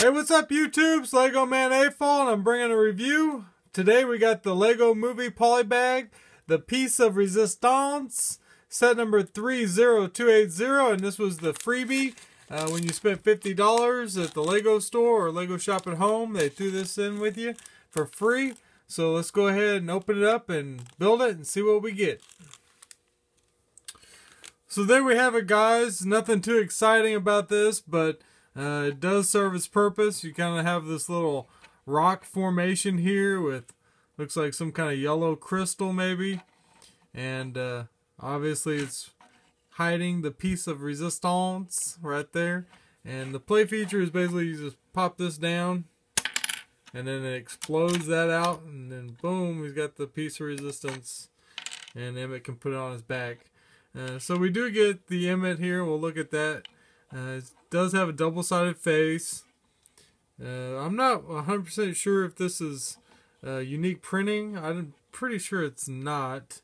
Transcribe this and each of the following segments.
Hey, what's up YouTube's Lego Man AFOL and I'm bringing a review. Today we got the Lego Movie Polybag, the Piece of Resistance, set number 30280 and this was the freebie. Uh, when you spent $50 at the Lego store or Lego shop at home, they threw this in with you for free. So let's go ahead and open it up and build it and see what we get. So there we have it guys. Nothing too exciting about this, but uh, it does serve its purpose. You kind of have this little rock formation here with looks like some kind of yellow crystal maybe. And uh, obviously it's hiding the piece of resistance right there. And the play feature is basically you just pop this down and then it explodes that out and then boom, he's got the piece of resistance and Emmet can put it on his back. Uh, so we do get the Emmet here. We'll look at that. Uh, it does have a double-sided face. Uh, I'm not 100% sure if this is uh, unique printing. I'm pretty sure it's not.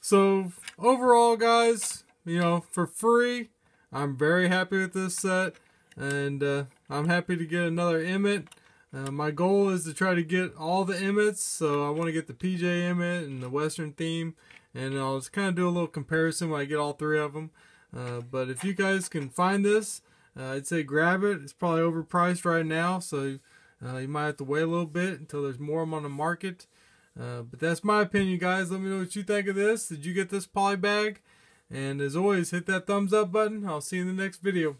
So overall, guys, you know, for free, I'm very happy with this set. And uh, I'm happy to get another Emmet. Uh, my goal is to try to get all the Emmets, so I want to get the PJ Emmet and the Western theme, and I'll just kind of do a little comparison when I get all three of them. Uh, but if you guys can find this, uh, I'd say grab it. It's probably overpriced right now, so uh, you might have to wait a little bit until there's more of them on the market. Uh, but that's my opinion, guys. Let me know what you think of this. Did you get this poly bag? And as always, hit that thumbs up button. I'll see you in the next video.